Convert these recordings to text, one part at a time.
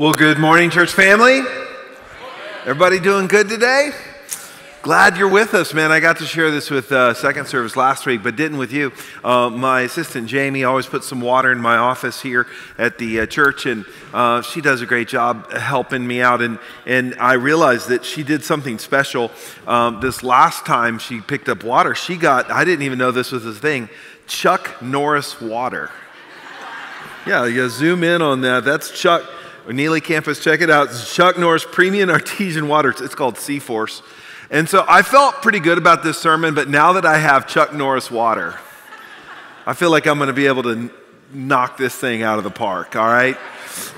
Well, good morning, church family. Everybody doing good today? Glad you're with us, man. I got to share this with uh, second service last week, but didn't with you. Uh, my assistant Jamie always puts some water in my office here at the uh, church, and uh, she does a great job helping me out. And and I realized that she did something special. Um, this last time she picked up water, she got I didn't even know this was a thing. Chuck Norris water. Yeah, you zoom in on that. That's Chuck. Neely campus, check it out. It's Chuck Norris Premium Artesian Water. It's called CForce. And so I felt pretty good about this sermon, but now that I have Chuck Norris water, I feel like I'm going to be able to knock this thing out of the park, all right?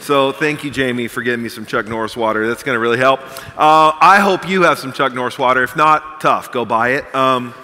So thank you, Jamie, for getting me some Chuck Norris water. That's going to really help. Uh, I hope you have some Chuck Norris water. If not, tough, go buy it. Um,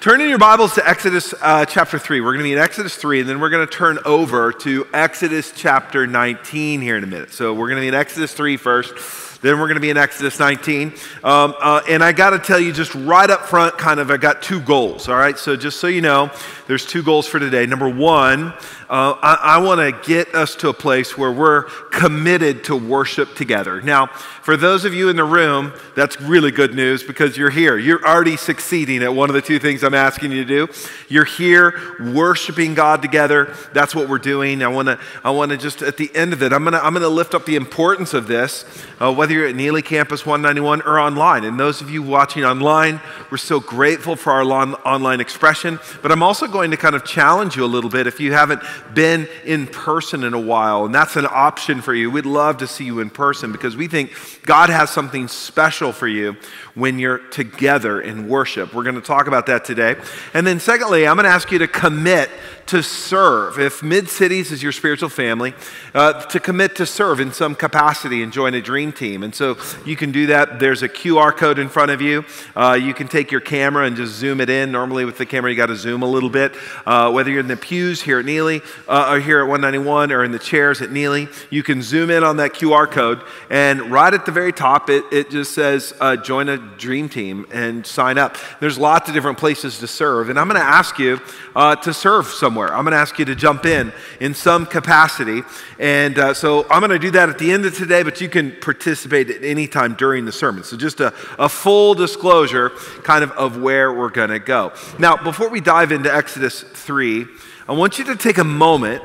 turn in your Bibles to Exodus uh, chapter 3. We're going to be in Exodus 3, and then we're going to turn over to Exodus chapter 19 here in a minute. So we're going to be in Exodus 3 first. Then we're going to be in Exodus 19. Um, uh, and I got to tell you, just right up front, kind of, I got two goals, all right? So just so you know, there's two goals for today. Number one, uh, I, I want to get us to a place where we're committed to worship together. Now, for those of you in the room, that's really good news because you're here. You're already succeeding at one of the two things I'm asking you to do. You're here worshiping God together. That's what we're doing. I want to I want to just at the end of it, I'm going to I'm to lift up the importance of this, uh, whether you're at Neely Campus 191 or online. And those of you watching online, we're so grateful for our online expression, but I'm also going to kind of challenge you a little bit if you haven't been in person in a while, and that's an option for you. We'd love to see you in person because we think God has something special for you when you're together in worship. We're going to talk about that today. And then, secondly, I'm going to ask you to commit to serve. If Mid Cities is your spiritual family, uh, to commit to serve in some capacity and join a dream team. And so you can do that. There's a QR code in front of you. Uh, you can take your camera and just zoom it in. Normally, with the camera, you got to zoom a little bit. Uh, whether you're in the pews here at Neely, uh, or here at 191, or in the chairs at Neely, you can zoom in on that QR code. And right at the very top, it, it just says uh, join a dream team and sign up. There's lots of different places to serve. And I'm going to ask you uh, to serve somewhere somewhere. I'm going to ask you to jump in in some capacity. And uh, so I'm going to do that at the end of today, but you can participate at any time during the sermon. So just a, a full disclosure kind of of where we're going to go. Now, before we dive into Exodus 3, I want you to take a moment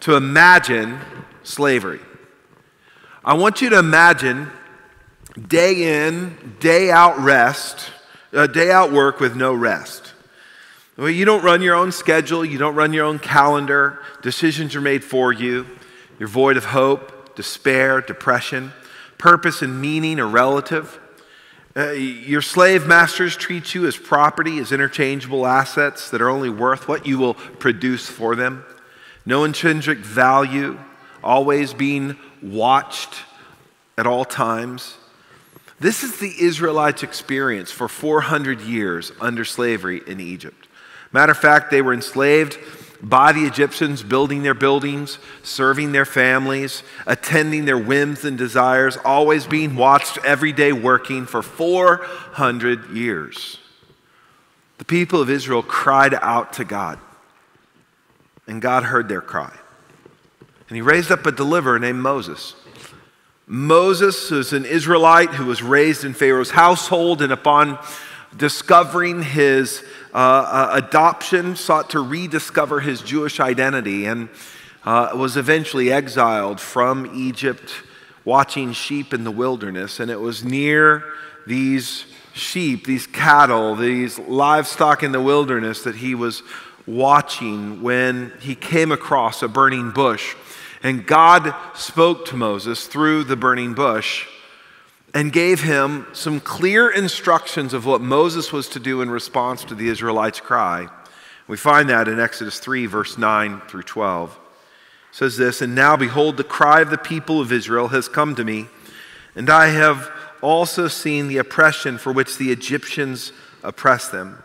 to imagine slavery. I want you to imagine day in, day out rest, uh, day out work with no rest. Well, you don't run your own schedule, you don't run your own calendar. Decisions are made for you. You're void of hope, despair, depression. Purpose and meaning are relative. Uh, your slave masters treat you as property, as interchangeable assets that are only worth what you will produce for them. No intrinsic value, always being watched at all times. This is the Israelites' experience for 400 years under slavery in Egypt. Matter of fact, they were enslaved by the Egyptians, building their buildings, serving their families, attending their whims and desires, always being watched every day working for 400 years. The people of Israel cried out to God, and God heard their cry. And he raised up a deliverer named Moses. Moses was an Israelite who was raised in Pharaoh's household, and upon discovering his uh, uh, adoption, sought to rediscover his Jewish identity, and uh, was eventually exiled from Egypt, watching sheep in the wilderness. And it was near these sheep, these cattle, these livestock in the wilderness that he was watching when he came across a burning bush. And God spoke to Moses through the burning bush and gave him some clear instructions of what Moses was to do in response to the Israelites' cry. We find that in Exodus 3, verse 9 through 12. It says this, And now behold, the cry of the people of Israel has come to me, and I have also seen the oppression for which the Egyptians oppress them.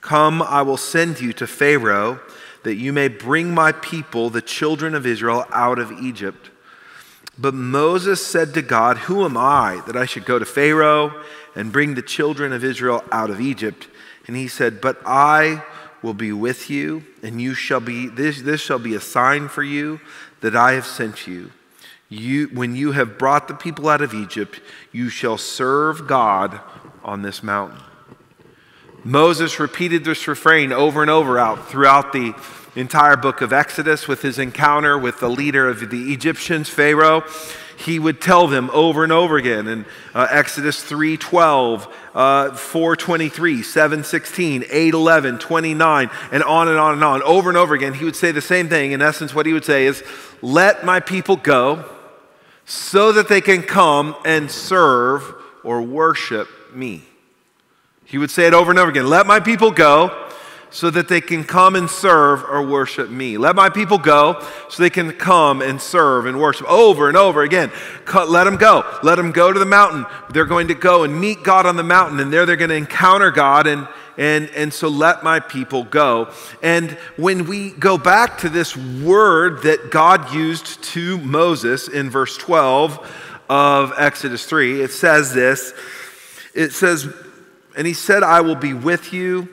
Come, I will send you to Pharaoh, that you may bring my people, the children of Israel, out of Egypt. But Moses said to God, Who am I that I should go to Pharaoh and bring the children of Israel out of Egypt? And he said, But I will be with you, and you shall be this, this shall be a sign for you that I have sent you. you, when you have brought the people out of Egypt, you shall serve God on this mountain. Moses repeated this refrain over and over out throughout the entire book of Exodus with his encounter with the leader of the Egyptians, Pharaoh. He would tell them over and over again in uh, Exodus 3:12, uh, 4:23, 7:16, 8:11, 29, and on and on and on. Over and over again, he would say the same thing. In essence, what he would say is, "Let my people go, so that they can come and serve or worship me." He would say it over and over again Let my people go so that they can come and serve or worship me. Let my people go so they can come and serve and worship over and over again. Let them go. Let them go to the mountain. They're going to go and meet God on the mountain, and there they're going to encounter God. And, and, and so let my people go. And when we go back to this word that God used to Moses in verse 12 of Exodus 3, it says this. It says, and he said, I will be with you,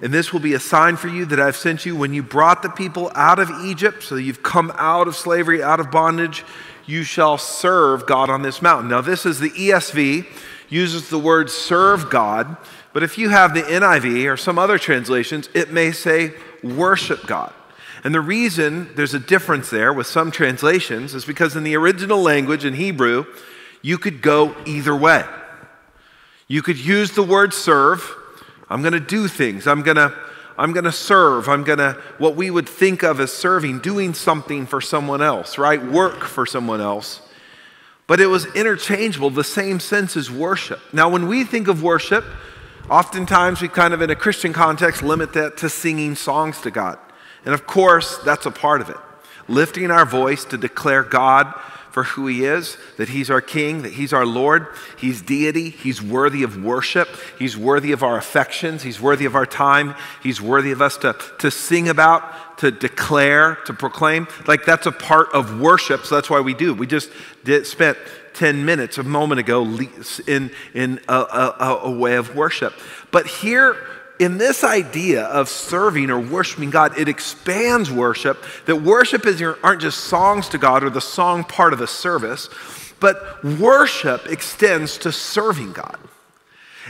and this will be a sign for you that I've sent you. When you brought the people out of Egypt, so you've come out of slavery, out of bondage, you shall serve God on this mountain. Now, this is the ESV, uses the word serve God, but if you have the NIV or some other translations, it may say worship God. And the reason there's a difference there with some translations is because in the original language in Hebrew, you could go either way. You could use the word serve. I'm going to do things. I'm going to I'm going to serve. I'm going to what we would think of as serving, doing something for someone else, right? Work for someone else. But it was interchangeable, the same sense as worship. Now, when we think of worship, oftentimes we kind of in a Christian context limit that to singing songs to God. And of course, that's a part of it. Lifting our voice to declare God for who he is, that he's our king, that he's our Lord, he's deity, he's worthy of worship, he's worthy of our affections, he's worthy of our time, he's worthy of us to, to sing about, to declare, to proclaim. Like that's a part of worship, so that's why we do. We just did, spent 10 minutes a moment ago in, in a, a, a way of worship. But here, in this idea of serving or worshiping God, it expands worship. That worship is, aren't just songs to God or the song part of a service, but worship extends to serving God.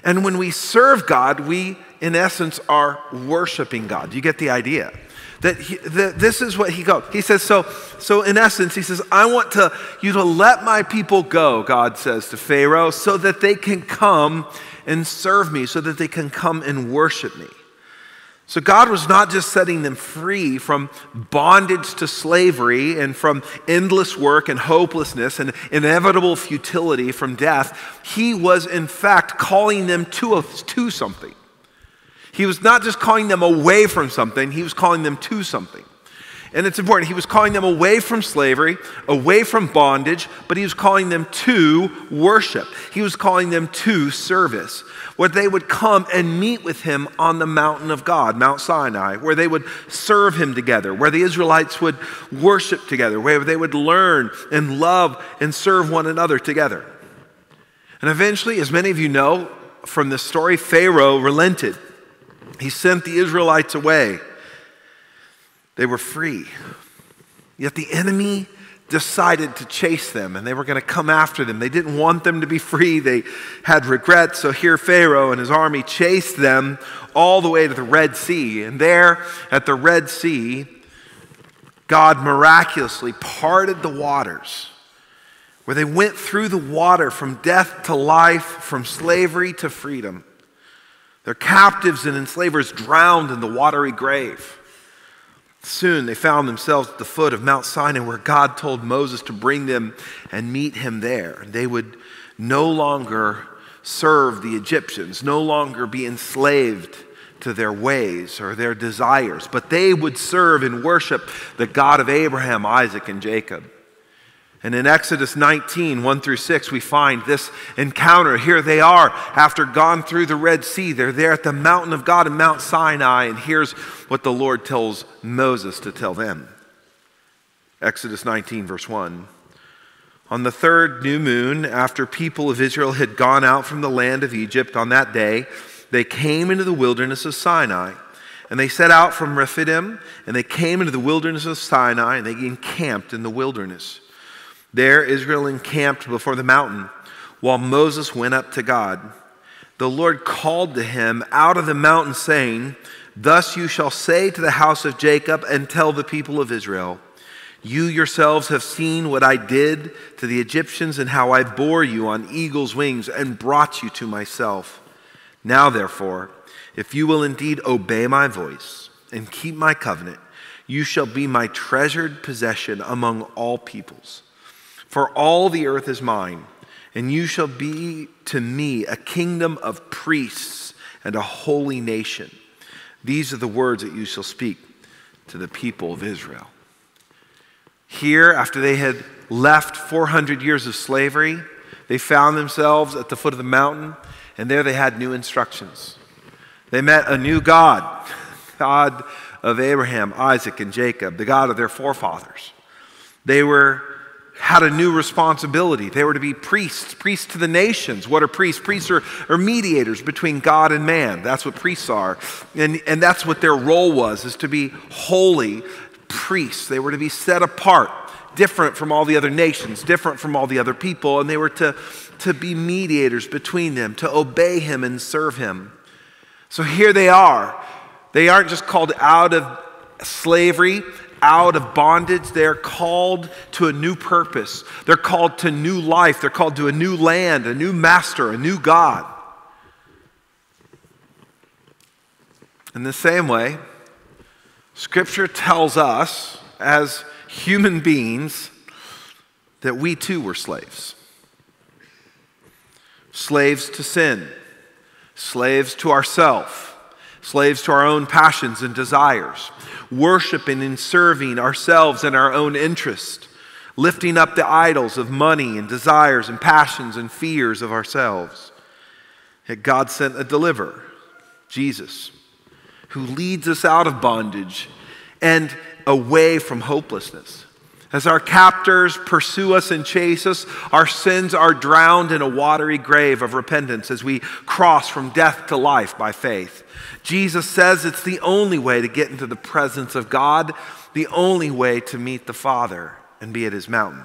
And when we serve God, we, in essence, are worshiping God. You get the idea? That, he, that this is what he goes. He says, so, so in essence, he says, I want to, you to let my people go, God says to Pharaoh, so that they can come and serve me so that they can come and worship me. So God was not just setting them free from bondage to slavery and from endless work and hopelessness and inevitable futility from death. He was, in fact, calling them to, a, to something. He was not just calling them away from something, he was calling them to something. And it's important. He was calling them away from slavery, away from bondage, but he was calling them to worship. He was calling them to service, where they would come and meet with him on the mountain of God, Mount Sinai, where they would serve him together, where the Israelites would worship together, where they would learn and love and serve one another together. And eventually, as many of you know from this story, Pharaoh relented. He sent the Israelites away. They were free. Yet the enemy decided to chase them and they were going to come after them. They didn't want them to be free. They had regrets. So here Pharaoh and his army chased them all the way to the Red Sea. And there at the Red Sea, God miraculously parted the waters where they went through the water from death to life, from slavery to freedom. Their captives and enslavers drowned in the watery grave. Soon they found themselves at the foot of Mount Sinai where God told Moses to bring them and meet him there. They would no longer serve the Egyptians, no longer be enslaved to their ways or their desires, but they would serve and worship the God of Abraham, Isaac, and Jacob. And in Exodus 19, 1 through 6, we find this encounter. Here they are after gone through the Red Sea. They're there at the mountain of God in Mount Sinai. And here's what the Lord tells Moses to tell them Exodus 19, verse 1. On the third new moon, after people of Israel had gone out from the land of Egypt on that day, they came into the wilderness of Sinai. And they set out from Rephidim, and they came into the wilderness of Sinai, and they encamped in the wilderness. There, Israel encamped before the mountain while Moses went up to God. The Lord called to him out of the mountain, saying, Thus you shall say to the house of Jacob and tell the people of Israel, You yourselves have seen what I did to the Egyptians and how I bore you on eagle's wings and brought you to myself. Now, therefore, if you will indeed obey my voice and keep my covenant, you shall be my treasured possession among all peoples. For all the earth is mine, and you shall be to me a kingdom of priests and a holy nation. These are the words that you shall speak to the people of Israel. Here, after they had left 400 years of slavery, they found themselves at the foot of the mountain, and there they had new instructions. They met a new God, God of Abraham, Isaac, and Jacob, the God of their forefathers. They were had a new responsibility. They were to be priests, priests to the nations. What are priests? Priests are, are mediators between God and man. That's what priests are. And, and that's what their role was, is to be holy priests. They were to be set apart, different from all the other nations, different from all the other people, and they were to, to be mediators between them, to obey him and serve him. So here they are. They aren't just called out of slavery, out of bondage. They're called to a new purpose. They're called to new life. They're called to a new land, a new master, a new God. In the same way, Scripture tells us as human beings that we too were slaves. Slaves to sin, slaves to ourself, slaves to our own passions and desires worshiping and serving ourselves and our own interest, lifting up the idols of money and desires and passions and fears of ourselves. Yet God sent a deliverer, Jesus, who leads us out of bondage and away from hopelessness. As our captors pursue us and chase us, our sins are drowned in a watery grave of repentance as we cross from death to life by faith. Jesus says it's the only way to get into the presence of God, the only way to meet the Father and be at his mountain.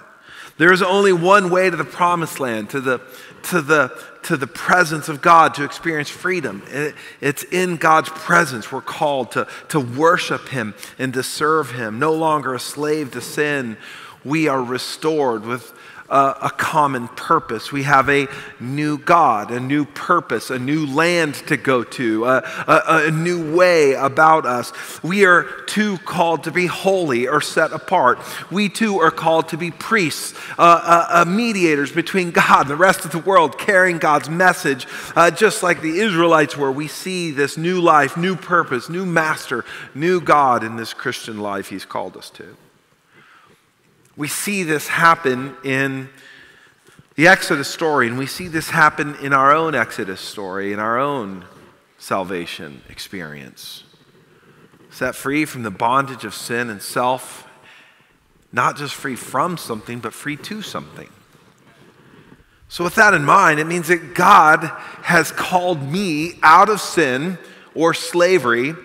There is only one way to the promised land, to the, to the, to the presence of God, to experience freedom. It, it's in God's presence we're called to, to worship him and to serve him. No longer a slave to sin, we are restored with a, a common purpose. We have a new God, a new purpose, a new land to go to, a, a, a new way about us. We are too called to be holy or set apart. We too are called to be priests, uh, uh, uh, mediators between God and the rest of the world, carrying God's message, uh, just like the Israelites were. We see this new life, new purpose, new master, new God in this Christian life He's called us to. We see this happen in the Exodus story, and we see this happen in our own Exodus story, in our own salvation experience. Set free from the bondage of sin and self, not just free from something, but free to something. So, with that in mind, it means that God has called me out of sin or slavery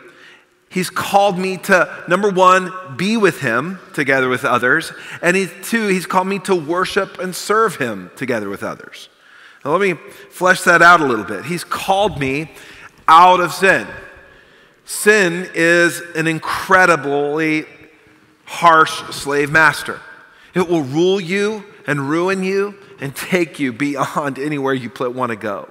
He's called me to, number one, be with Him together with others. And he, two, He's called me to worship and serve Him together with others. Now, let me flesh that out a little bit. He's called me out of sin. Sin is an incredibly harsh slave master, it will rule you and ruin you and take you beyond anywhere you want to go.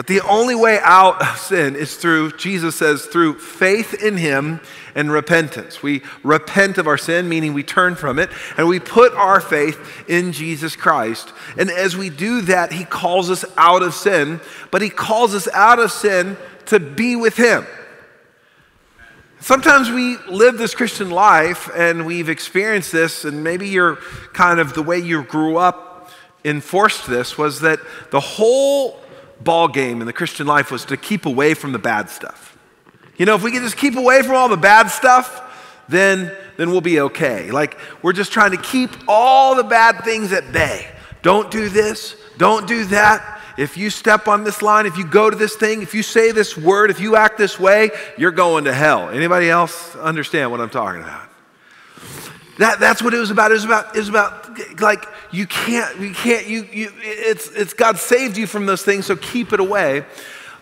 But the only way out of sin is through, Jesus says, through faith in Him and repentance. We repent of our sin, meaning we turn from it, and we put our faith in Jesus Christ. And as we do that, He calls us out of sin, but He calls us out of sin to be with Him. Sometimes we live this Christian life and we've experienced this, and maybe you're kind of the way you grew up enforced this was that the whole ball game in the Christian life was to keep away from the bad stuff. You know, if we can just keep away from all the bad stuff, then, then we'll be okay. Like, we're just trying to keep all the bad things at bay. Don't do this, don't do that. If you step on this line, if you go to this thing, if you say this word, if you act this way, you're going to hell. Anybody else understand what I'm talking about? That, that's what it was about. It was about, it was about like you can't, you can't, you, you, it's, it's God saved you from those things, so keep it away.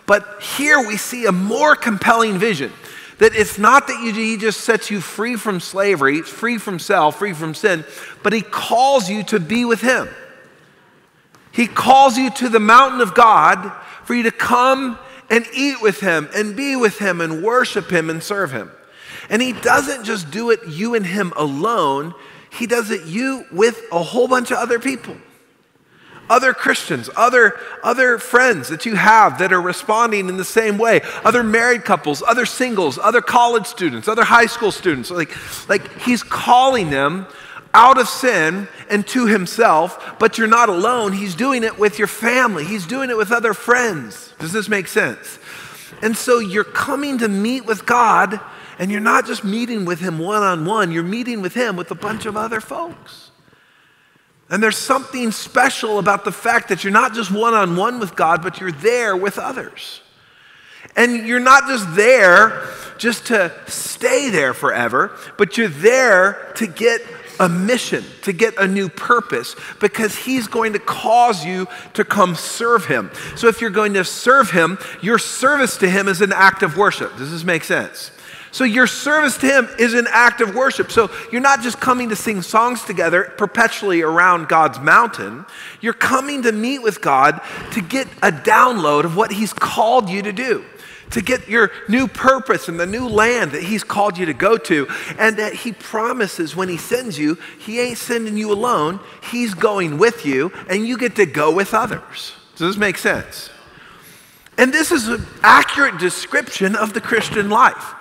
But here we see a more compelling vision that it's not that you, he just sets you free from slavery, free from self, free from sin, but he calls you to be with him. He calls you to the mountain of God for you to come and eat with him and be with him and worship him and serve him. And he doesn't just do it you and him alone, he does it you with a whole bunch of other people. Other Christians, other, other friends that you have that are responding in the same way, other married couples, other singles, other college students, other high school students. Like, like he's calling them out of sin and to himself, but you're not alone. He's doing it with your family, he's doing it with other friends. Does this make sense? And so you're coming to meet with God and you're not just meeting with him one on one, you're meeting with him with a bunch of other folks. And there's something special about the fact that you're not just one on one with God, but you're there with others. And you're not just there just to stay there forever, but you're there to get a mission, to get a new purpose, because He's going to cause you to come serve Him. So if you're going to serve Him, your service to Him is an act of worship. Does this make sense? So your service to Him is an act of worship. So you're not just coming to sing songs together perpetually around God's mountain. You're coming to meet with God to get a download of what He's called you to do, to get your new purpose and the new land that He's called you to go to, and that He promises when He sends you, He ain't sending you alone, He's going with you, and you get to go with others. Does this make sense? And this is an accurate description of the Christian life.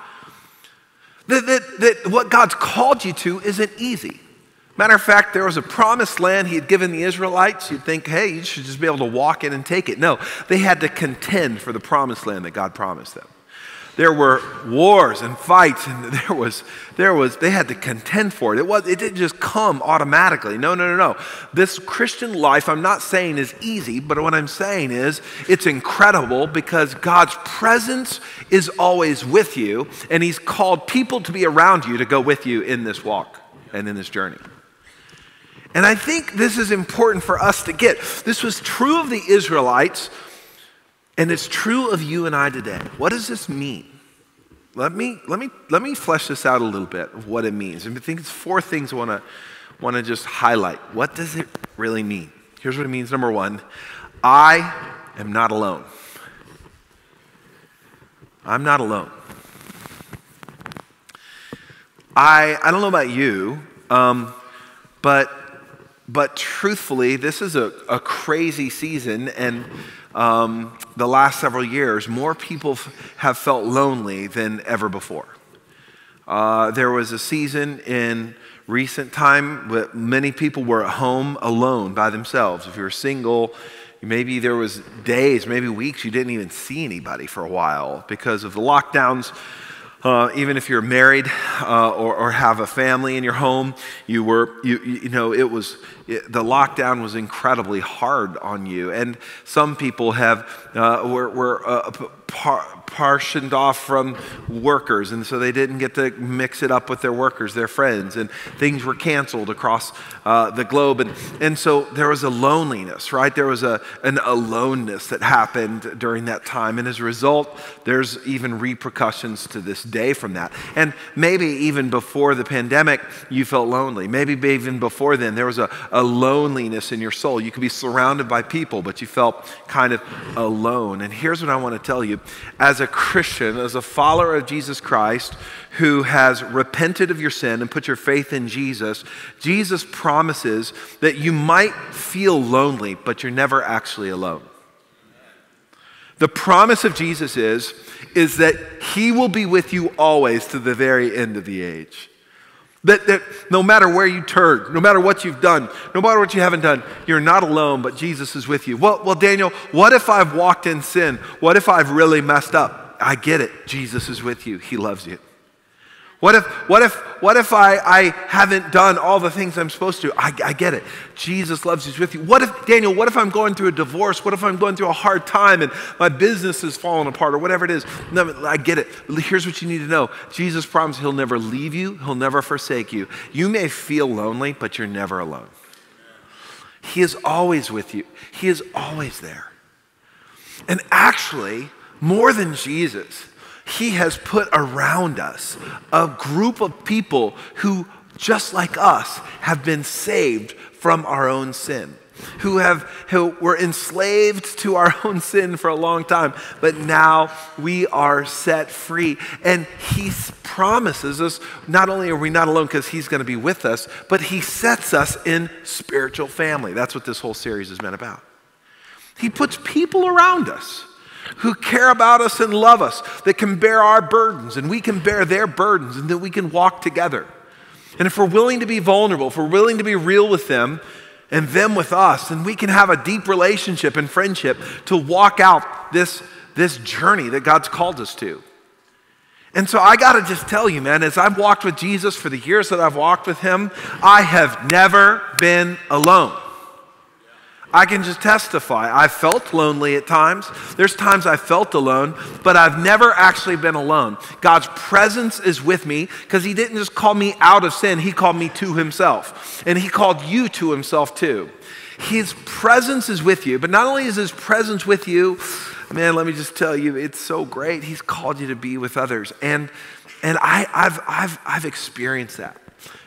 That, that, that what God's called you to isn't easy. Matter of fact, there was a promised land he had given the Israelites. You'd think, hey, you should just be able to walk in and take it. No, they had to contend for the promised land that God promised them. There were wars and fights, and there was, there was, they had to contend for it. It, was, it didn't just come automatically. No, no, no, no. This Christian life, I'm not saying is easy, but what I'm saying is it's incredible because God's presence is always with you, and He's called people to be around you to go with you in this walk and in this journey. And I think this is important for us to get. This was true of the Israelites and it's true of you and I today. What does this mean? Let me, let me, let me flesh this out a little bit of what it means. And I think it's four things I want to want to just highlight. What does it really mean? Here's what it means. Number one, I am not alone. I'm not alone. I, I don't know about you, um, but, but truthfully, this is a, a crazy season, and um, the last several years, more people f- have felt lonely than ever before. Uh, there was a season in recent time where many people were at home alone by themselves. If you were single, maybe there was days, maybe weeks you didn't even see anybody for a while because of the lockdowns. Uh, even if you're married uh, or, or, have a family in your home, you were, you, you know, it was, it, the lockdown was incredibly hard on you. And some people have, uh, were, were uh, par- partitioned off from workers, and so they didn't get to mix it up with their workers, their friends, and things were canceled across uh, the globe. And, and so there was a loneliness, right? There was a, an aloneness that happened during that time. And as a result, there's even repercussions to this day from that. And maybe even before the pandemic, you felt lonely. Maybe even before then, there was a, a loneliness in your soul. You could be surrounded by people, but you felt kind of alone. And here's what I want to tell you as a Christian, as a follower of Jesus Christ who has repented of your sin and put your faith in Jesus, Jesus promises that you might feel lonely, but you're never actually alone. The promise of Jesus is, is that he will be with you always to the very end of the age. That, that no matter where you turn, no matter what you've done, no matter what you haven't done, you're not alone, but Jesus is with you. Well, well, Daniel, what if I've walked in sin? What if I've really messed up? I get it. Jesus is with you, He loves you. What if, what if, what if I, I haven't done all the things I'm supposed to? I, I get it. Jesus loves you with you. What if, Daniel, what if I'm going through a divorce? What if I'm going through a hard time and my business is falling apart or whatever it is? No, I get it. Here's what you need to know Jesus promised he'll never leave you, he'll never forsake you. You may feel lonely, but you're never alone. He is always with you, He is always there. And actually, more than Jesus, he has put around us a group of people who, just like us, have been saved from our own sin. Who, have, who were enslaved to our own sin for a long time, but now we are set free. And He promises us not only are we not alone because He's going to be with us, but He sets us in spiritual family. That's what this whole series has been about. He puts people around us who care about us and love us, that can bear our burdens and we can bear their burdens and that we can walk together. And if we're willing to be vulnerable, if we're willing to be real with them and them with us, then we can have a deep relationship and friendship to walk out this, this journey that God's called us to. And so I got to just tell you, man, as I've walked with Jesus for the years that I've walked with him, I have never been alone. I can just testify. I felt lonely at times. There's times I felt alone, but I've never actually been alone. God's presence is with me because He didn't just call me out of sin, He called me to Himself. And He called you to Himself too. His presence is with you, but not only is His presence with you, man, let me just tell you, it's so great. He's called you to be with others. And, and I, I've, I've, I've experienced that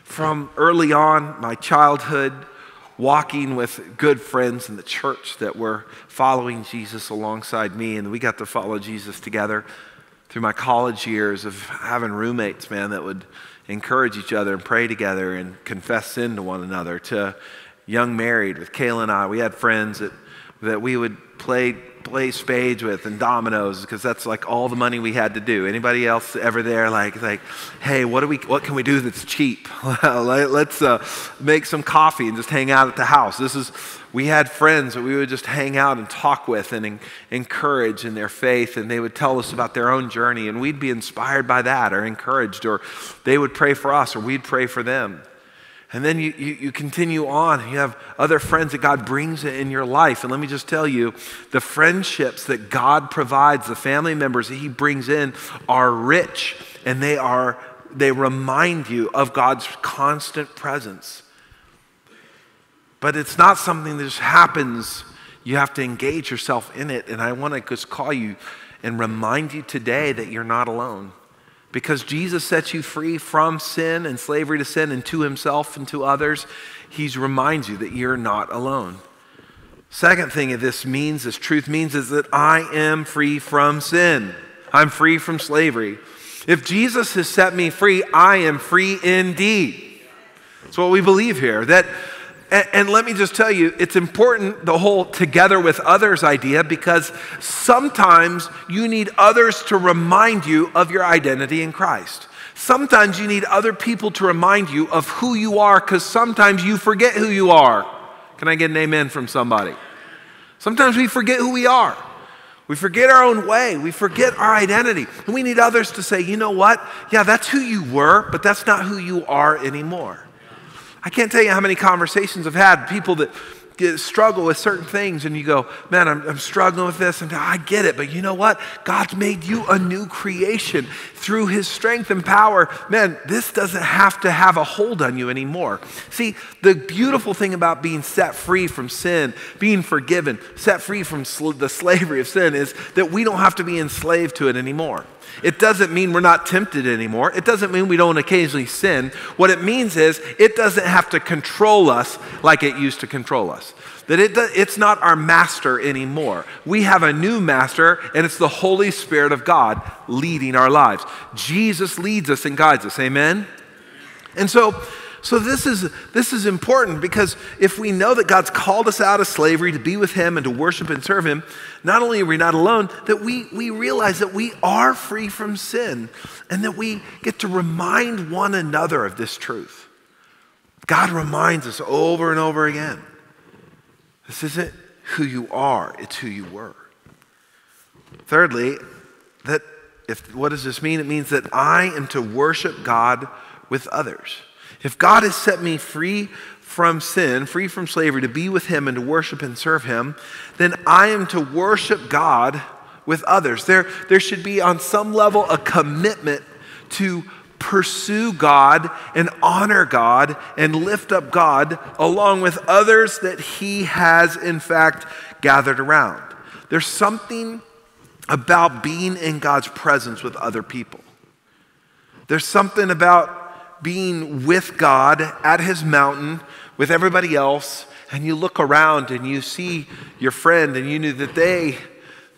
from early on, my childhood walking with good friends in the church that were following Jesus alongside me, and we got to follow Jesus together through my college years of having roommates, man, that would encourage each other and pray together and confess sin to one another. To young married with Kayla and I, we had friends that, that we would play play spades with and dominoes because that's like all the money we had to do. Anybody else ever there like like, hey, what do we what can we do that's cheap? Let's uh, make some coffee and just hang out at the house. This is we had friends that we would just hang out and talk with and en- encourage in their faith, and they would tell us about their own journey, and we'd be inspired by that or encouraged, or they would pray for us, or we'd pray for them. And then you, you, you, continue on. You have other friends that God brings in your life. And let me just tell you the friendships that God provides, the family members that He brings in, are rich and they, are, they remind you of God's constant presence. But it's not something that just happens. You have to engage yourself in it. And I want to just call you and remind you today that you're not alone because Jesus sets you free from sin and slavery to sin and to himself and to others, he reminds you that you're not alone. Second thing this means, this truth means, is that I am free from sin. I'm free from slavery. If Jesus has set me free, I am free indeed. That's what we believe here. That and, and, let me just tell you, it's important the whole together with others idea because sometimes you need others to remind you of your identity in Christ. Sometimes you need other people to remind you of who you are because sometimes you forget who you are. Can I get an amen from somebody? Sometimes we forget who we are. We forget our own way. We forget our identity. And we need others to say, you know what? Yeah, that's who you were, but that's not who you are anymore. I can't tell you how many conversations I've had, people that get, struggle with certain things, and you go, Man, I'm, I'm struggling with this, and I get it, but you know what? God's made you a new creation through His strength and power. Man, this doesn't have to have a hold on you anymore. See, the beautiful thing about being set free from sin, being forgiven, set free from sl- the slavery of sin, is that we don't have to be enslaved to it anymore. It doesn't mean we're not tempted anymore. It doesn't mean we don't occasionally sin. What it means is it doesn't have to control us like it used to control us. That it, it's not our master anymore. We have a new master, and it's the Holy Spirit of God leading our lives. Jesus leads us and guides us. Amen? And so, so this is, this is important because if we know that God's called us out of slavery to be with Him and to worship and serve Him, not only are we not alone, that we, we realize that we are free from sin and that we get to remind one another of this truth. God reminds us over and over again this isn't who you are, it's who you were. Thirdly, that if, what does this mean? It means that I am to worship God with others. If God has set me free from sin, free from slavery, to be with Him and to worship and serve Him, then I am to worship God with others. There, there should be, on some level, a commitment to pursue God and honor God and lift up God along with others that He has, in fact, gathered around. There's something about being in God's presence with other people. There's something about being with God at His mountain with everybody else, and you look around and you see your friend, and you knew that they,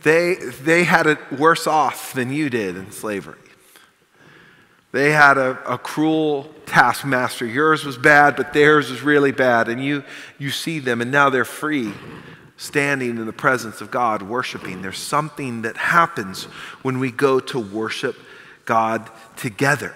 they, they had it worse off than you did in slavery. They had a, a cruel taskmaster. Yours was bad, but theirs was really bad. And you, you see them, and now they're free standing in the presence of God, worshiping. There's something that happens when we go to worship God together.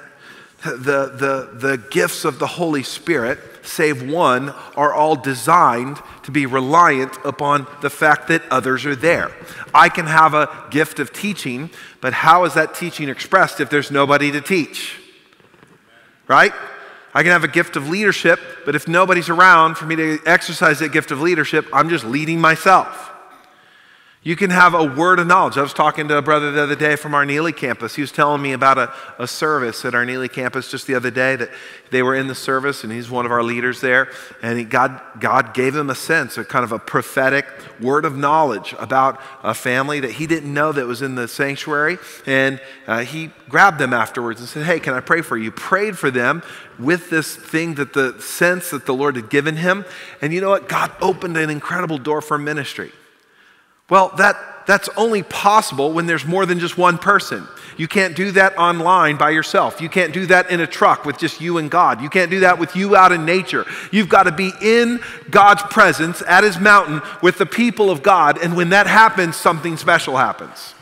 The, the, the gifts of the Holy Spirit, save one, are all designed to be reliant upon the fact that others are there. I can have a gift of teaching, but how is that teaching expressed if there's nobody to teach? Right? I can have a gift of leadership, but if nobody's around for me to exercise that gift of leadership, I'm just leading myself. You can have a word of knowledge. I was talking to a brother the other day from our Neely campus. He was telling me about a, a service at our Neely campus just the other day that they were in the service, and he's one of our leaders there. And he, God, God gave him a sense, a kind of a prophetic word of knowledge about a family that he didn't know that was in the sanctuary. And uh, he grabbed them afterwards and said, Hey, can I pray for you? Prayed for them with this thing that the sense that the Lord had given him. And you know what? God opened an incredible door for ministry. Well, that, that's only possible when there's more than just one person. You can't do that online by yourself. You can't do that in a truck with just you and God. You can't do that with you out in nature. You've got to be in God's presence at His mountain with the people of God. And when that happens, something special happens.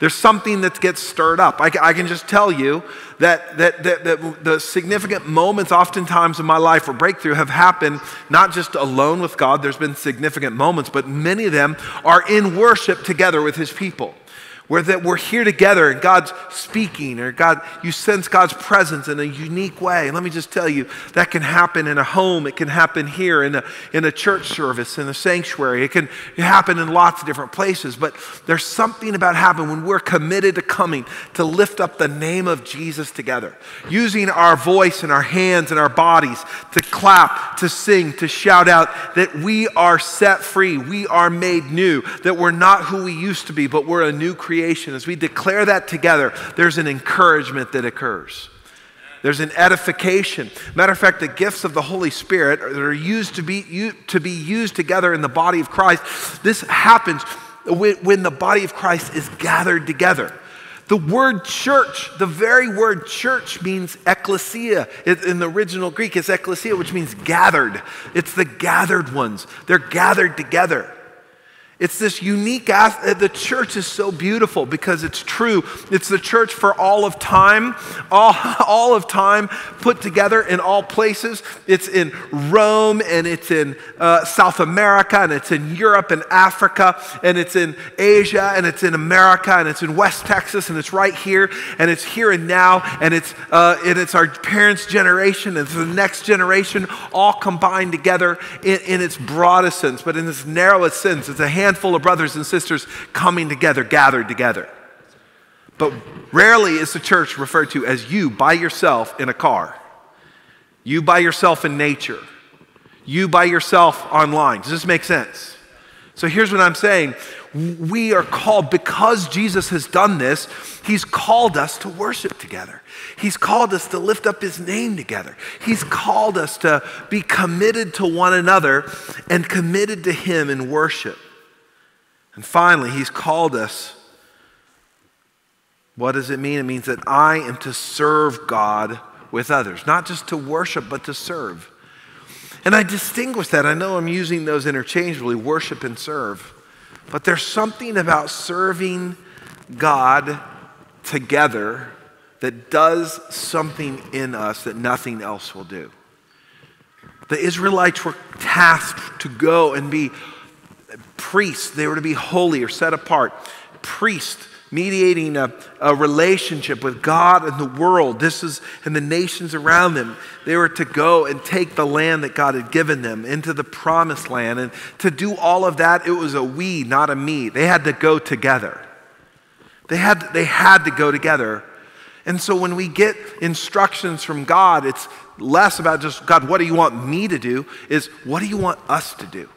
There's something that gets stirred up. I, I can just tell you that, that, that, that, the significant moments, oftentimes in my life or breakthrough, have happened not just alone with God, there's been significant moments, but many of them are in worship together with His people where that we're here together and God's speaking or God you sense God's presence in a unique way. And let me just tell you, that can happen in a home, it can happen here in a in a church service, in a sanctuary. It can happen in lots of different places, but there's something about happening when we're committed to coming to lift up the name of Jesus together. Using our voice and our hands and our bodies to clap, to sing, to shout out that we are set free, we are made new, that we're not who we used to be, but we're a new creation creation, as we declare that together, there's an encouragement that occurs. There's an edification. Matter of fact, the gifts of the Holy Spirit that are used to be, to be used together in the body of Christ, this happens when the body of Christ is gathered together. The word church, the very word church means ecclesia. In the original Greek, it's ecclesia, which means gathered. It's the gathered ones. They're gathered together. It's this unique, uh, the church is so beautiful because it's true. It's the church for all of time, all, all of time put together in all places. It's in Rome and it's in uh, South America and it's in Europe and Africa and it's in Asia and it's in America and it's in West Texas and it's right here and it's here and now and it's, uh, and it's our parents' generation and it's the next generation all combined together in, in its broadest sense, but in its narrowest sense. It's a handful of brothers and sisters coming together, gathered together. But rarely is the church referred to as you by yourself in a car, you by yourself in nature, you by yourself online. Does this make sense? So here's what I'm saying. We are called, because Jesus has done this, He's called us to worship together. He's called us to lift up His name together. He's called us to be committed to one another and committed to Him in worship. And finally, he's called us. What does it mean? It means that I am to serve God with others, not just to worship, but to serve. And I distinguish that. I know I'm using those interchangeably worship and serve. But there's something about serving God together that does something in us that nothing else will do. The Israelites were tasked to go and be priests. They were to be holy or set apart. Priest mediating a, a relationship with God and the world. This is, and the nations around them. They were to go and take the land that God had given them into the promised land. And to do all of that, it was a we, not a me. They had to go together. They had, they had to go together. And so when we get instructions from God, it's less about just, God, what do you want me to do? Is what do you want us to do?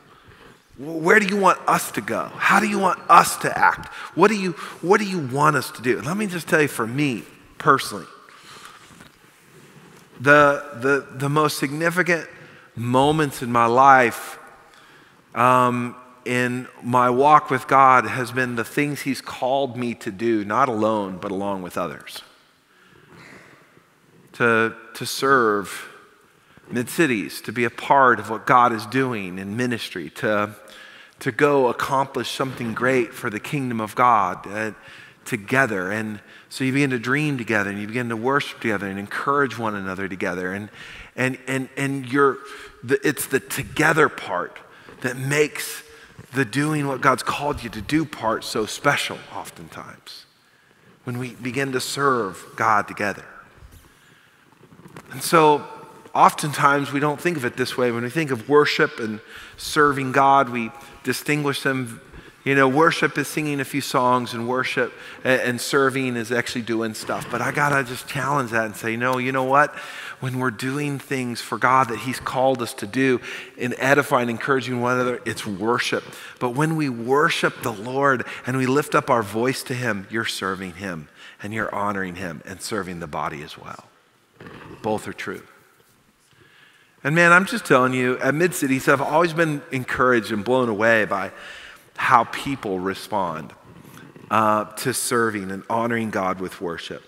Where do you want us to go? How do you want us to act? What do you, what do you want us to do? let me just tell you for me personally, the, the, the most significant moments in my life um, in my walk with God has been the things He's called me to do, not alone, but along with others. To, to serve mid cities, to be a part of what God is doing in ministry, to, to go accomplish something great for the kingdom of God uh, together. And so you begin to dream together and you begin to worship together and encourage one another together. And, and, and, and you're, the, it's the together part that makes the doing what God's called you to do part so special, oftentimes, when we begin to serve God together. And so, oftentimes, we don't think of it this way. When we think of worship and serving God, we distinguish them you know, worship is singing a few songs, and worship and serving is actually doing stuff. But I got to just challenge that and say, no, you know what? When we're doing things for God that He's called us to do in edifying, encouraging one another, it's worship. But when we worship the Lord and we lift up our voice to Him, you're serving Him and you're honoring Him and serving the body as well. Both are true. And man, I'm just telling you, at Mid Cities, I've always been encouraged and blown away by how people respond uh, to serving and honoring God with worship.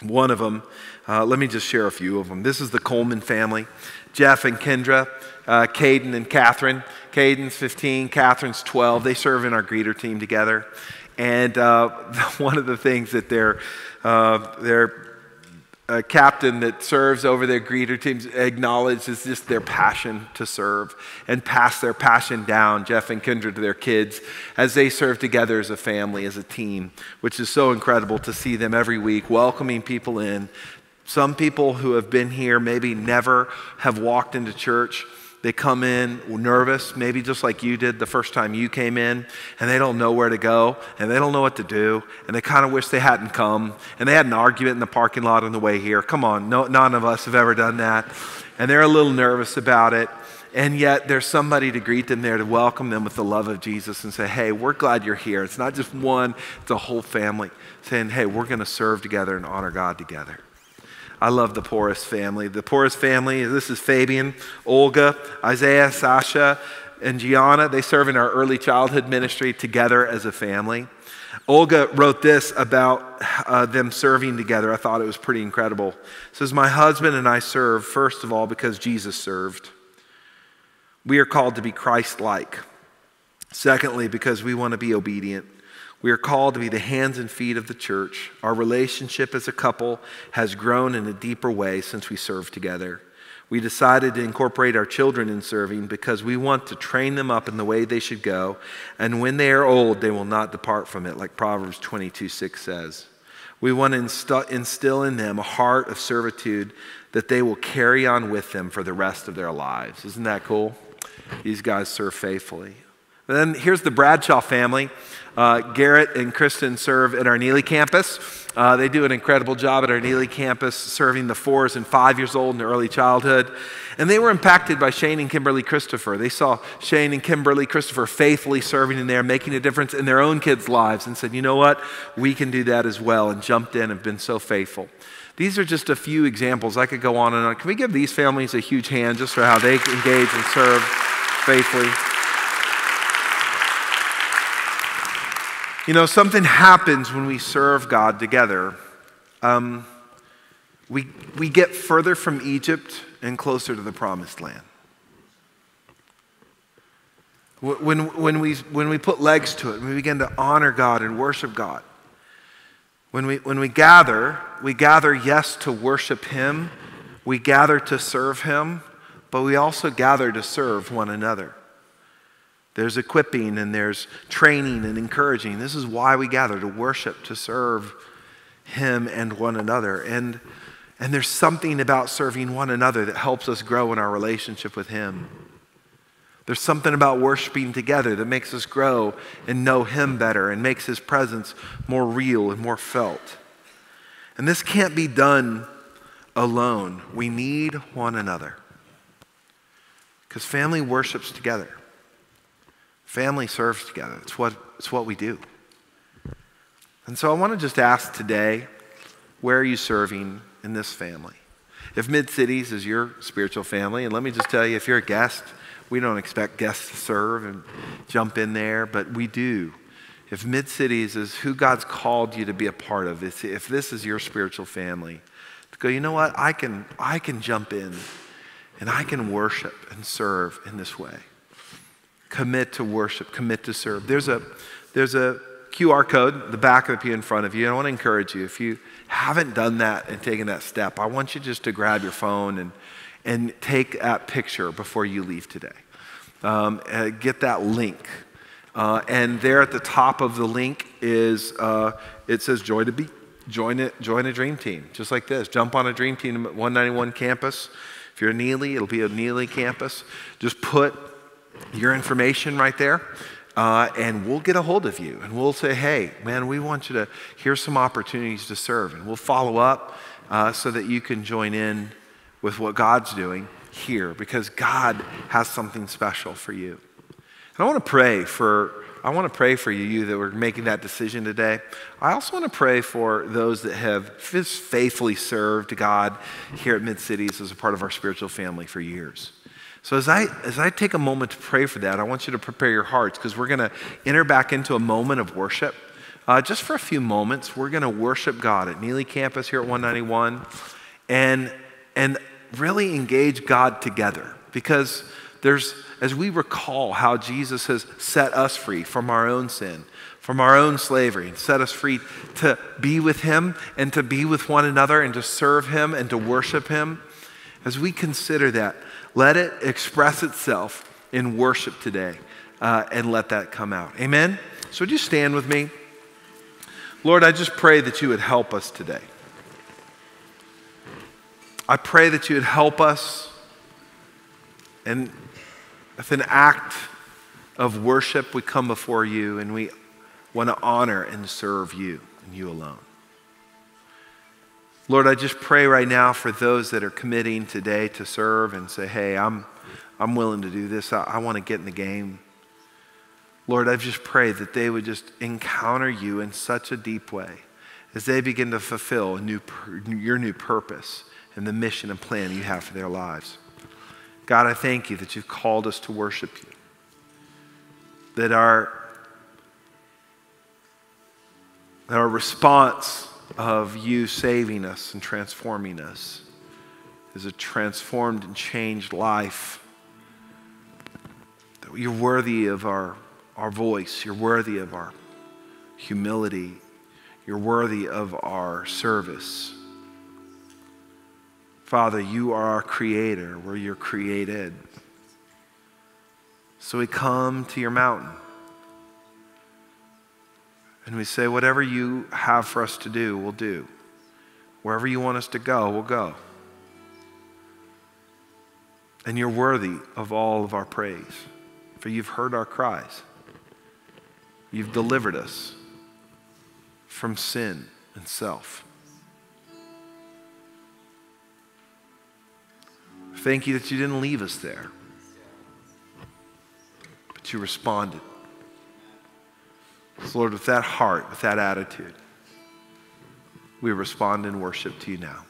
One of them, uh, let me just share a few of them. This is the Coleman family Jeff and Kendra, uh, Caden and Catherine. Caden's 15, Catherine's 12. They serve in our greeter team together. And uh, one of the things that they're, uh, they're uh, captain that serves over their greeter teams acknowledges just their passion to serve and pass their passion down, Jeff and Kendra, to their kids as they serve together as a family, as a team, which is so incredible to see them every week welcoming people in. Some people who have been here maybe never have walked into church they come in nervous, maybe just like you did the first time you came in, and they don't know where to go, and they don't know what to do, and they kind of wish they hadn't come, and they had an argument in the parking lot on the way here. Come on, no, none of us have ever done that. And they're a little nervous about it. And yet, there's somebody to greet them there to welcome them with the love of Jesus and say, Hey, we're glad you're here. It's not just one, it's a whole family saying, Hey, we're going to serve together and honor God together. I love the Porras family. The Porras family, this is Fabian, Olga, Isaiah, Sasha, and Gianna. They serve in our early childhood ministry together as a family. Olga wrote this about uh, them serving together. I thought it was pretty incredible. It says, My husband and I serve, first of all, because Jesus served. We are called to be Christ like. Secondly, because we want to be obedient. We are called to be the hands and feet of the church. Our relationship as a couple has grown in a deeper way since we served together. We decided to incorporate our children in serving because we want to train them up in the way they should go, and when they are old, they will not depart from it, like Proverbs 22 6 says. We want to instill in them a heart of servitude that they will carry on with them for the rest of their lives. Isn't that cool? These guys serve faithfully. And then here's the Bradshaw family. Uh, Garrett and Kristen serve at our Neely campus. Uh, they do an incredible job at our Neely campus serving the fours and five years old in early childhood. And they were impacted by Shane and Kimberly Christopher. They saw Shane and Kimberly Christopher faithfully serving in there, making a difference in their own kids' lives, and said, you know what? We can do that as well, and jumped in and have been so faithful. These are just a few examples. I could go on and on. Can we give these families a huge hand just for how they engage and serve faithfully? You know, something happens when we serve God together. Um, we, we get further from Egypt and closer to the promised land. When, when, we, when we put legs to it, we begin to honor God and worship God. When we, when we gather, we gather, yes, to worship Him, we gather to serve Him, but we also gather to serve one another. There's equipping and there's training and encouraging. This is why we gather to worship, to serve Him and one another. And, and there's something about serving one another that helps us grow in our relationship with Him. There's something about worshiping together that makes us grow and know Him better and makes His presence more real and more felt. And this can't be done alone. We need one another. Because family worships together. Family serves together. It's what, it's what we do. And so I want to just ask today where are you serving in this family? If Mid Cities is your spiritual family, and let me just tell you, if you're a guest, we don't expect guests to serve and jump in there, but we do. If Mid Cities is who God's called you to be a part of, if this is your spiritual family, go, you know what, I can, I can jump in and I can worship and serve in this way commit to worship, commit to serve. There's a, there's a QR code, the back of the pew in front of you. I want to encourage you, if you haven't done that and taken that step, I want you just to grab your phone and, and take that picture before you leave today. Um, uh, get that link. Uh, and there at the top of the link is, uh, it says join to be, join, it, join a dream team, just like this. Jump on a dream team at 191 campus. If you're a Neely, it'll be a Neely campus. Just put your information right there. Uh, and we'll get a hold of you and we'll say, hey, man, we want you to, here's some opportunities to serve. And we'll follow up uh, so that you can join in with what God's doing here because God has something special for you. And I want to pray for. I want to pray for you, you that were making that decision today. I also want to pray for those that have faithfully served God here at Mid Cities as a part of our spiritual family for years. So, as I, as I take a moment to pray for that, I want you to prepare your hearts because we're going to enter back into a moment of worship. Uh, just for a few moments, we're going to worship God at Neely Campus here at 191 and, and really engage God together because there's, as we recall how Jesus has set us free from our own sin, from our own slavery, and set us free to be with Him and to be with one another and to serve Him and to worship Him, as we consider that, let it express itself in worship today uh, and let that come out. Amen? So, would you stand with me? Lord, I just pray that you would help us today. I pray that you would help us and with an act of worship, we come before you and we want to honor and serve you and you alone. Lord, I just pray right now for those that are committing today to serve and say, hey, I'm, I'm willing to do this. I, I want to get in the game. Lord, I just pray that they would just encounter you in such a deep way as they begin to fulfill new, your new purpose and the mission and plan you have for their lives. God, I thank you that you've called us to worship you. That our, that our response of you saving us and transforming us is a transformed and changed life. That you're worthy of our, our voice, you're worthy of our humility, you're worthy of our service. Father, you are our creator, where you're created. So we come to your mountain. And we say, whatever you have for us to do, we'll do. Wherever you want us to go, we'll go. And you're worthy of all of our praise, for you've heard our cries. You've delivered us from sin and self. Thank you that you didn't leave us there, but you responded. So Lord, with that heart, with that attitude, we respond in worship to you now.